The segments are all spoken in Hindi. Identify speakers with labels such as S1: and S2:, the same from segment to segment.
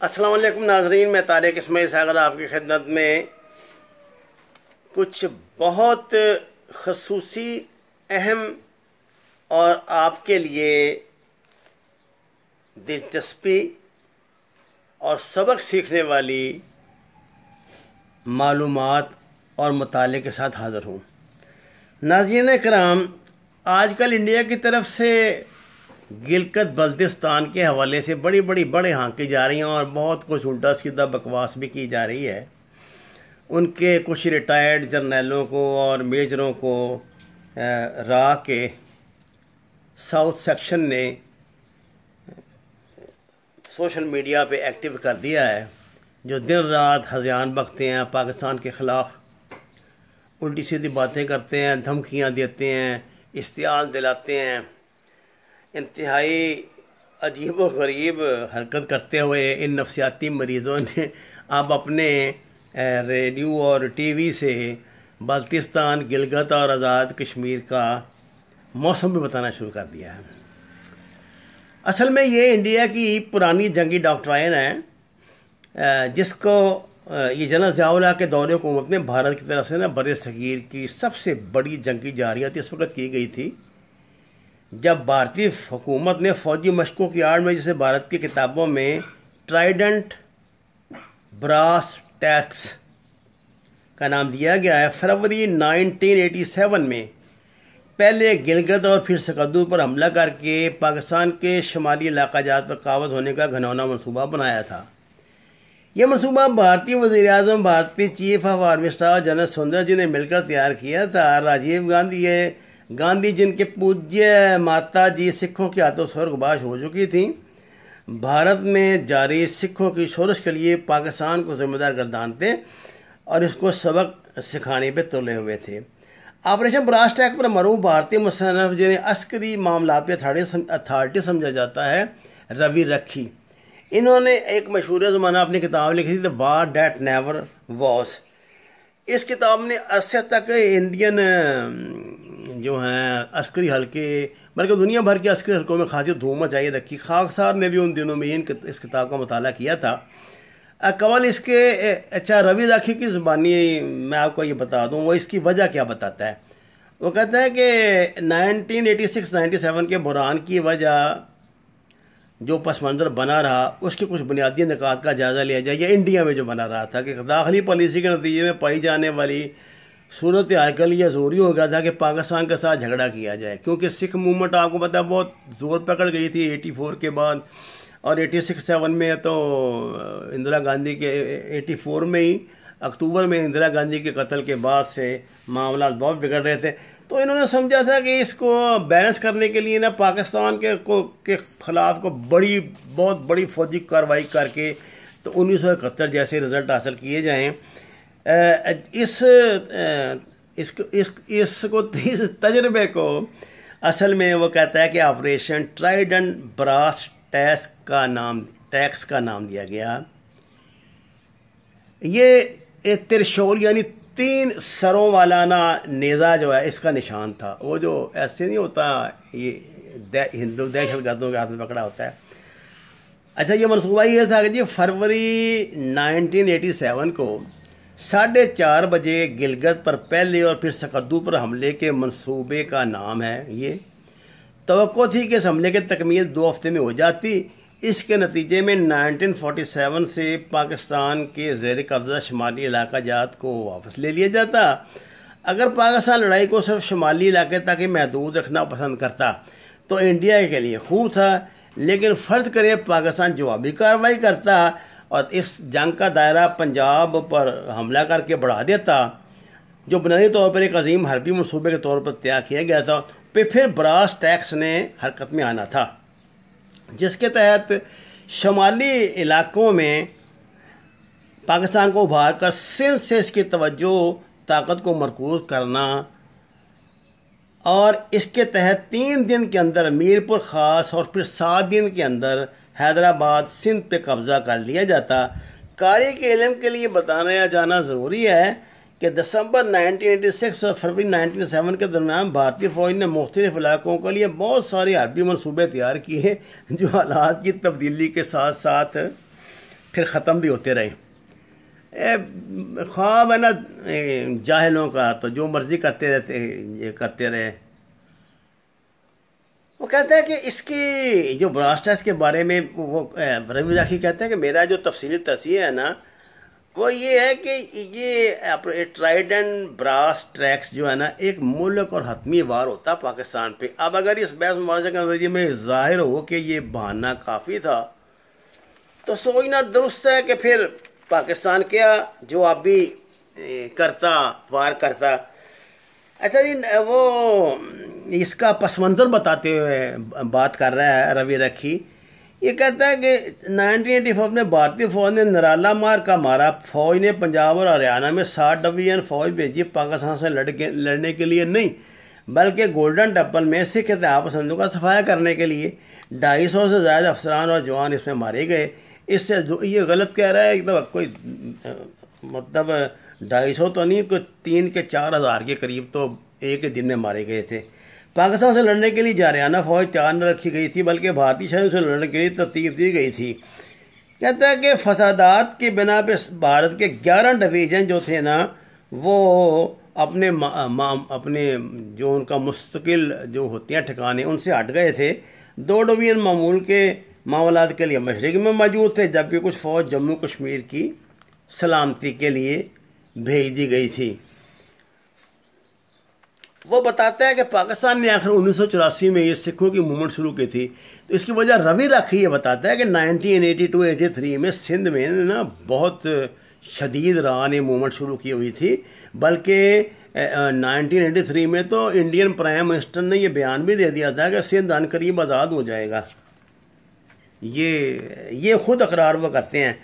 S1: वालेकुम नाजरीन, मैं तारिक इसमाइल सागर आपकी खिदमत में। कुछ बहुत खसूसी, अहम और आपके लिए दिलचस्पी और सबक सीखने वाली मालूमात और मताले के साथ हाज़िर हूँ। नाजीन कराम आजकल इंडिया की तरफ़ से गिलकत बल्तिस्तान के हवाले से बड़ी बड़ी बड़े हाँकी जा रही हैं और बहुत कुछ उल्टा सीधा बकवास भी की जा रही है। उनके कुछ रिटायर्ड जर्नलों को और मेजरों को रा के साउथ सेक्शन ने सोशल मीडिया पे एक्टिव कर दिया है, जो दिन रात हजियान बकते हैं, पाकिस्तान के ख़िलाफ़ उल्टी सीधी बातें करते हैं, धमकियाँ देते हैं, इश्तियाल दिलाते हैं। इंतहाई अजीब व गरीब हरकत करते हुए इन नफसियाती मरीज़ों ने अब अपने रेडियो और टीवी से बल्तिस्तान, गिलगत और आज़ाद कश्मीर का मौसम भी बताना शुरू कर दिया है। असल में ये इंडिया की पुरानी जंगी डॉक्ट्राइन है जिसको ये जनरल जयाउल्ला के दौरे हुकूमत में भारत की तरफ़ से ना बर सग़ीर की सबसे बड़ी जंगी जारियत इस वक्त की गई थी। जब भारतीय हुकूमत ने फौजी मशकों की आड़ में, जैसे भारत की किताबों में ट्राइडेंट ब्रास टैक्स का नाम दिया गया है, फरवरी 1987 में पहले गिलगत और फिर सकदू पर हमला करके पाकिस्तान के शुमाली इलाका जात पर काबज होने का घनौना मनसूबा बनाया था। यह मनसूबा भारतीय वजी अजम भारतीय chief of army staff general Sundar ji ने मिलकर तैयार किया था। राजीव गांधी ये गांधी जिनके पूज्य माता जी सिखों की हाथों स्वर्गवास हो चुकी थी। भारत में जारी सिखों की शोरश के लिए पाकिस्तान को जिम्मेदार गर्दानते और इसको सबक सिखाने पर तुले हुए थे। ऑपरेशन ब्रास्ट एक्ट पर मरूफ भारतीय मुसनफ जिन्हें अस्करी मामला पे अथॉरिटी समझा जाता है, रवि रखी। इन्होंने एक मशहूर ज़माना अपनी किताब लिखी थी the war that never was इस किताब ने अरसे तक इंडियन जो हैं, अस्करी हल्के, बल्कि दुनिया भर के अस्करी हल्कों में खासी धूम मचाई रखी खाकसार ने भी उन दिनों में इन इस किताब का मताल किया था। कवल इसके अच्छा रवि राखी की ज़ुबानी मैं आपको ये बता दूँ, वो इसकी वजह क्या बताता है? वो कहता है कि 1986-97 के बुरान की वजह जो पस मंज़र बना रहा, उसके कुछ बुनियादी निकात का जायज़ा लिया जाए, या इंडिया में जो बना रहा था, कि दाखिली पॉलिसी के नतीजे में पाई जाने वाली सूरत के लिए ज़रूरी हो गया था कि पाकिस्तान के साथ झगड़ा किया जाए, क्योंकि सिख मूवमेंट, आपको पता बहुत ज़ोर पकड़ गई थी 84 के बाद। और 86 सेवन में तो इंदिरा गांधी के 84 में ही, अक्टूबर में इंदिरा गांधी के कत्ल के बाद से मामला बहुत बिगड़ रहे थे। तो इन्होंने समझा था कि इसको बैलेंस करने के लिए ना पाकिस्तान के को, के खिलाफ को बड़ी, बहुत बड़ी फौजी कार्रवाई करके तो उन्नीस सौ इकहत्तर जैसे रिज़ल्ट हासिल किए जाएँ। इस इसको इस इसको इस तजर्बे को असल में वो कहता है कि ऑपरेशन ट्राइडन ब्रास टैक्स का नाम, टैक्स का नाम दिया गया। ये एक त्रिशोल यानी तीन सरों वाला ना नेज़ा जो है, इसका निशान था। वो जो ऐसे नहीं होता, ये हिंदू दहशत गर्दों के हाथ में पकड़ा होता है। अच्छा ये मनसूबा ये था कि जी, फरवरी 1987 को साढ़े चार बजे गिलगत पर पहले और फिर सकद्दू पर हमले के मंसूबे का नाम है ये। तो थी कि इस हमले की तकमील दो हफ़्ते में हो जाती। इसके नतीजे में 1947 से पाकिस्तान के जेर कब्ज़ा शुमाली इलाका जात को वापस ले लिया जाता। अगर पाकिस्तान लड़ाई को सिर्फ़ शुमाली इलाके तक ही महदूद रखना पसंद करता तो इंडिया के लिए खूब था। लेकिन फ़र्ज़ करें, पाकिस्तान जवाबी कार्रवाई करता। और इस जंग का दायरा पंजाब पर हमला करके बढ़ा देता, जो बुनियादी तौर पर एक अजीम हरबी मनसूबे के तौर पर तैयार किया गया था, पे फिर ब्रास टैक्स ने हरकत में आना था। जिसके तहत शुमाली इलाकों में पाकिस्तान को उभार कर सिंध से इसकी तवज्जो, ताकत को मरकूज करना और इसके तहत तीन दिन के अंदर मीरपुर ख़ास और फिर सात दिन के अंदर हैदराबाद सिंध पे कब्ज़ा कर लिया जाता। कारी के इलम के लिए बताना जाना ज़रूरी है कि दिसंबर 1986 और फरवरी 1997 के दरमियान भारतीय फ़ौज ने मुख्तलिफ़ इलाकों के लिए बहुत सारे हरबी मनसूबे तैयार किए, जो हालात की तब्दीली के साथ साथ फिर ख़त्म भी होते रहे। ख्वाब है ना जाहलों का तो जो मर्ज़ी करते रहते करते रहे। वो कहते हैं कि इसकी जो ब्रास्ट के बारे में वो रवि राखी कहते हैं कि मेरा जो तफसीली तस्वीर है ना, वो ये है कि ये ट्राइड ट्राइडेंट ब्रास ट्रैक्स जो है ना, एक मुल्क और हतमी वार होता पाकिस्तान पे। अब अगर इस बहस मुआवजे में ज़ाहिर हो कि ये बहाना काफ़ी था तो सोचना दुरुस्त है कि फिर पाकिस्तान क्या जवाबी करता, वार करता अच्छा जी, वो, इसका पस मंज़र बताते हुए बात कर रहा है रवि रखी। ये कहता है कि 1984 में भारतीय फौज ने नराला मार का मारा। फौज ने पंजाब और हरियाणा में साठ डिवीज़न फौज भेजी पाकिस्तान से लड़के, लड़ने के लिए नहीं, बल्कि गोल्डन टेंपल में सिख इतिहास पसंदों का सफाया करने के लिए ढाई सौ से ज़्यादा अफसरान और जवान इसमें मारे गए। इससे ये गलत कह रहा है एकदम कोई मतलब ढाई सौ तो नहीं कोई तीन के चार हज़ार के करीब तो एक दिन में मारे गए थे। पाकिस्तान से लड़ने के लिए हरियाणा फौज तैयार न रखी गई थी बल्कि भारतीय सैनिक से लड़ने के लिए तरतीब दी गई थी। कहता है कि फसादात की बिना पे भारत के ग्यारह डिवीज़न जो थे ना वो अपने मा, मा, अपने जो उनका मुस्तकिल जो होते हैं ठिकाने उनसे हट गए थे। दो डिवीज़न मामूल के मामलात के लिए मशरक में मौजूद थे जबकि कुछ फ़ौज जम्मू कश्मीर की सलामती के लिए भेज दी गई थी। वो बताता है कि पाकिस्तान ने आखिर उन्नीस सौ चौरासी में ये सिखों की मूवमेंट शुरू की थी। तो इसकी वजह रवि राखी ये बताता है कि 1982-83 में सिंध में ना बहुत शदीद रहा ने मूवमेंट शुरू की हुई थी। बल्कि 1983 में तो इंडियन प्राइम मिनिस्टर ने यह बयान भी दे दिया था कि सिंध अन करीब आज़ाद हो जाएगा। ये ये खुद अकरार वो करते हैं।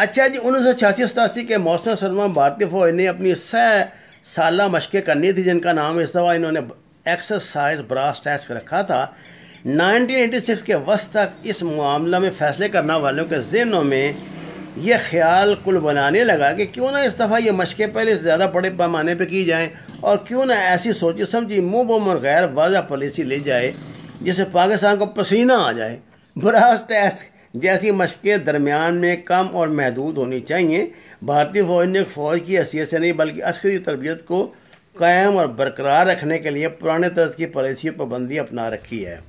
S1: अच्छा जी, उन्नीस सौ छियासी सतासी के मौसम सरमा भारतीय फौज ने अपनी सह साल मशक़ें करनी थी जिनका नाम इस दफ़ा इन्होंने एक्सरसाइज ब्रास टेस्ट रखा था 1986 के वस्त तक इस मामला में फैसले करने वालों के जहनों में यह ख्याल कुल बनाने लगा कि क्यों ना इस दफ़ा ये मशक़ें पहले से ज़्यादा बड़े पैमाने पर की जाएँ और क्यों ना ऐसी सोची समझी मुँह बम और गैर वाजा पॉलिसी ली जाए, जिससे पाकिस्तान को पसीना आ जाए। ब्रास टेस्ट जैसी मशक़ें दरमियान में कम और महदूद होनी चाहिए। भारतीय फौज ने फौज की हैसियत से नहीं, बल्कि अस्करी तरबियत को कायम और बरकरार रखने के लिए पुराने तर्ज की पॉलिसी पाबंदी अपना रखी है।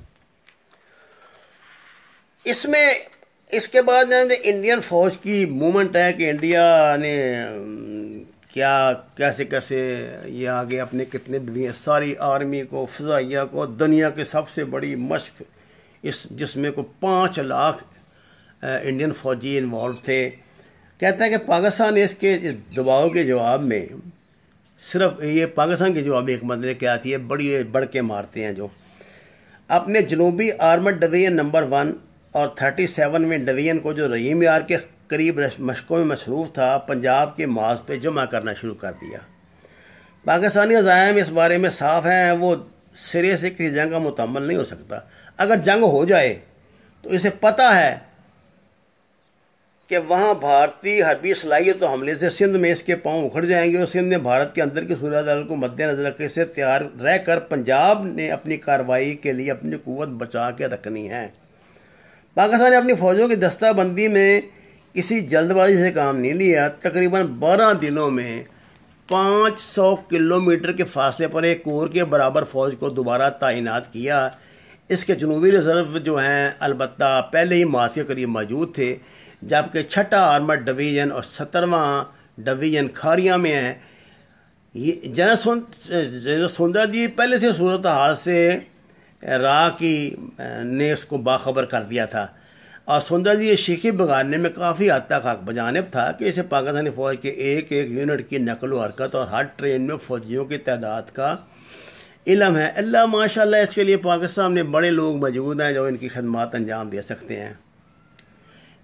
S1: इसमें, इसके बाद इंडियन फौज की मूवमेंट है कि इंडिया ने, क्या, कैसे कैसे ये आगे अपने कितने भी सारी आर्मी को, फजाइया को, दुनिया के सबसे बड़ी मश्क, इस जिसमें को पाँच लाख इंडियन फौजी इन्वॉल्व थे। कहता है कि पाकिस्तान इसके दबाव के जवाब में सिर्फ़ ये पाकिस्तान के जवाब एक मतलब क्या थी? बड़ी बढ़ के मारते हैं जो। अपने जनूबी आर्मड डिवीज़न नंबर वन और थर्टी सेवन में डिवीज़न को जो रहीम यार के करीब मशकों में मसरूफ़ था, पंजाब के माज पे जमा करना शुरू कर दिया। पाकिस्तानी अजायम इस बारे में साफ़ हैं, वो सिरे से किसी जंग का मुतमल नहीं हो सकता। अगर जंग हो जाए तो इसे पता है कि वहाँ भारतीय हरबी सलाहियत तो हमले से सिंध में इसके पाँव उखड़ जाएँगे और सिंध ने भारत के अंदर की सूरत को मद्देनजर रखने से तैयार रहकर पंजाब ने अपनी कार्रवाई के लिए अपनी कुत बचा के रखनी है। पाकिस्तान ने अपनी फौजों की दस्ताबंदी में किसी जल्दबाजी से काम नहीं लिया। तकरीबन बारह दिनों में पाँच सौ किलोमीटर के फासले पर एक कोर के बराबर फ़ौज को दोबारा तैनात किया। इसके जनूबी रिज़र्व जो हैं अलबत् पहले ही मास के करीब मौजूद थे। जबकि छठा आर्मर डिवीज़न और सत्रहवा डिवीज़न खारिया में है। ये जनरल सुंदर जी पहले से सूरत हाल से राह की ने उसको बाखबर कर दिया था। और सुंदर जी ये शिकी बिगाड़ने में काफ़ी हद तक हक बजानब था कि इसे पाकिस्तानी फ़ौज के एक एक यूनिट की नकल हरकत और हर ट्रेन में फ़ौजियों की तादाद का इलम है। अल्लाह माशाल्लाह इसके लिए पाकिस्तान में बड़े लोग मौजूद हैं जो इनकी खदमात अंजाम दे सकते हैं।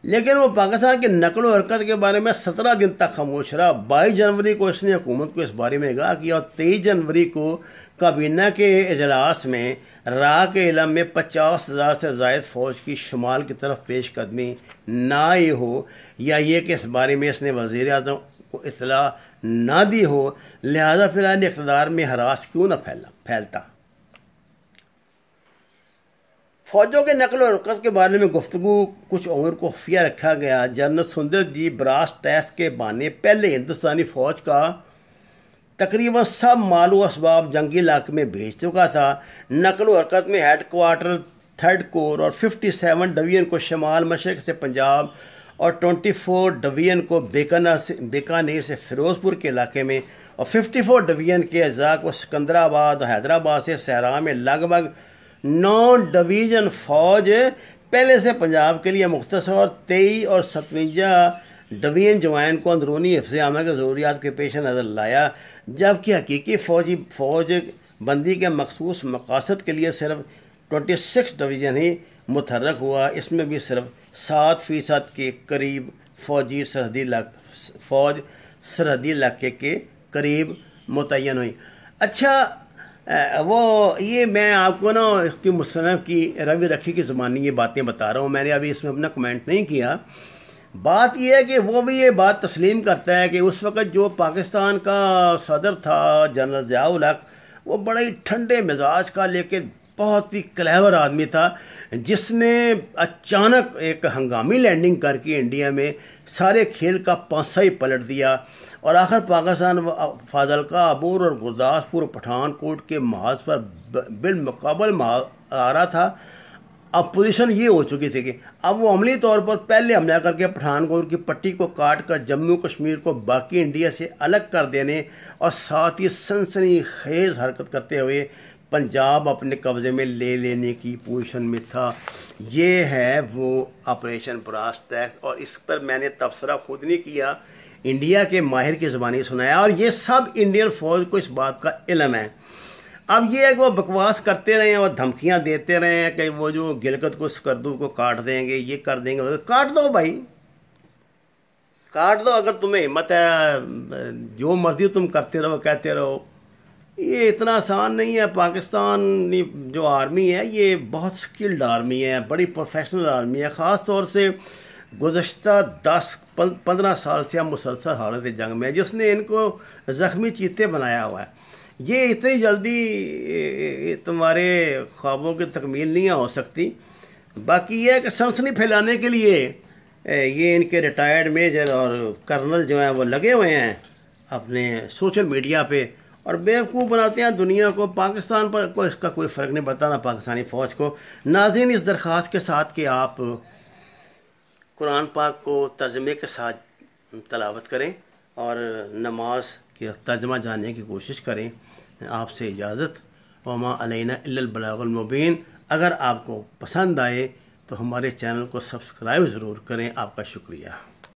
S1: लेकिन वो पाकिस्तान की नकल हरकत के बारे में सत्रह दिन तक खामोश रहा। बाईस जनवरी को इसने हुकूमत को इस बारे में कहा किया और तेईस जनवरी को काबीना के अजलास में रा के इलम में पचास हज़ार से जायद फ़ौज की शुमाल की तरफ़ पेश कदमी ना ही हो या ये कि इस बारे में इसने वज़ीर अजम को इतला ना दी हो, लिहाजा फ़िलहाल इकतदार में हरास क्यों ना फैला फैलता? फौजों के नकल और हरकत के बारे में गुफ्तु कुछ उम्र को खुफिया रखा गया। जनरल सुंदर जी ब्रास टेस्ट के बहाने पहले हिंदुस्तानी फौज का तकरीबन सब मालू इसबाब जंगी इलाके में भेज चुका था। नकल हरकत में हेड क्वार्टर थर्ड कोर और 57 डिवीज़न को शमाल मशरक से पंजाब और 24 डिवीज़न को बेकानर से बीकानेर से फिरोजपुर के इलाके में और 54 डिवीज़न के अज़ा को सिकंदराबाद और हैदराबाद से सहरा में लगभग नौ डिवीज़न फौज पहले से पंजाब के लिए मुख्त और तेईस और सतवंजा डिवीज़न जवान को अंदरूनी हिफ्स आमा की ज़रूरियात के पेश नज़र लाया, जबकि हकीकी फौजी, फौज बंदी के मखसूस मकासद के लिए सिर्फ़ ट्वेंटी सिक्स डिवीज़न ही मुतहरक हुआ। इसमें भी सिर्फ़ सात फ़ीसद के करीब फौजी सरहदी फ़ौज सरहदी इलाके के करीब मुतन हुई। अच्छा वो, ये मैं आपको ना इसकी मुसनफ़ की, रवि रखी की ज़ुबानी ये बातें बता रहा हूँ। मैंने अभी इसमें अपना कमेंट नहीं किया। बात यह है कि वो भी ये बात तस्लीम करता है कि उस वक़्त जो पाकिस्तान का सदर था, जनरल ज़ियाउल हक, वो बड़े ही ठंडे मिजाज का लेकिन बहुत ही क्लेवर आदमी था, जिसने अचानक एक हंगामी लैंडिंग करके इंडिया में सारे खेल का पासा ही पलट दिया और आखिर पाकिस्तान फाजलका, अबूर और गुरदासपुर, पठानकोट के महाज पर बिलमकबल आ रहा था। अब पोजीशन ये हो चुकी थी कि अब वो अमली तौर पर पहले हमला करके पठानकोट की पट्टी को काट कर जम्मू कश्मीर को बाकी इंडिया से अलग कर देने और साथ ही सनसनी खेज हरकत करते हुए पंजाब अपने कब्ज़े में ले लेने की पोजीशन में था। ये है वो ऑपरेशन ब्रास टैक्स और इस पर मैंने तबसरा खुद नहीं किया। इंडिया के माहिर की ज़ुबानी सुनाया और ये सब इंडियन फौज को इस बात का इलम है। अब ये है कि वो बकवास करते रहे और धमकियाँ देते रहे हैं कि वो जो गिलकत को स्कर्दू को काट देंगे, ये कर देंगे काट दो भाई। काट दो, अगर तुम्हें हिम्मत है, जो मर्ज़ी तुम करते रहो, कहते रहो। ये इतना आसान नहीं है। पाकिस्तान जो आर्मी है, ये बहुत स्किल्ड आर्मी है, बड़ी प्रोफेशनल आर्मी है। ख़ास तौर से गुज्त दस पंद्रह साल से हम मुसलसल हालत जंग में जिसने इनको ज़ख्मी चीते बनाया हुआ है। ये इतनी जल्दी तुम्हारे ख्वाबों की तकमील नहीं हो सकती। बाकी यह है कि सनसनी फैलाने के लिए ये इनके रिटायर्ड मेजर और कर्नल जो हैं, वो लगे हुए हैं अपने सोशल मीडिया पे। और बेवकूफ़ बनाते हैं दुनिया को। पाकिस्तान पर कोई इसका कोई फ़र्क नहीं पड़ता ना पाकिस्तानी फ़ौज को। नाजीन इस दरख्वास्त के साथ कि आप कुरान पाक को तर्जमे के साथ तलावत करें और नमाज़ के तर्जमा जानने की कोशिश करें। आपसे इजाज़त। वमा अलैना मुबीन। अगर आपको पसंद आए तो हमारे चैनल को सब्सक्राइब ज़रूर करें। आपका शुक्रिया।